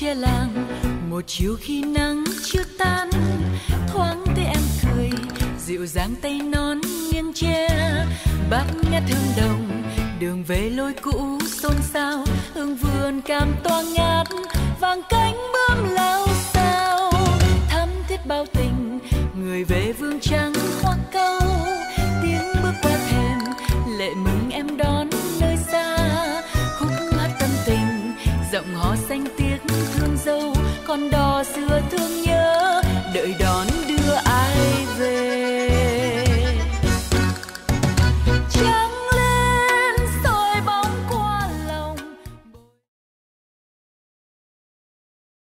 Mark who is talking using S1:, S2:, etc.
S1: chea làng. Một chiều khi nắng chưa tan, thoáng thấy em cười, dịu dàng tay non nghiêng che. Bác nghe thương đồng, đường về lối cũ xôn xao. Hương vườn cam toang ngát, vàng cánh bướm lao sao thắm thiết bao tình, người về vương trắng hoa câu tiếng bước qua thềm, lệ mừng em đón nơi xa. Khúc hát tâm tình, giọng hò dâu con đò xưa thương nhớ.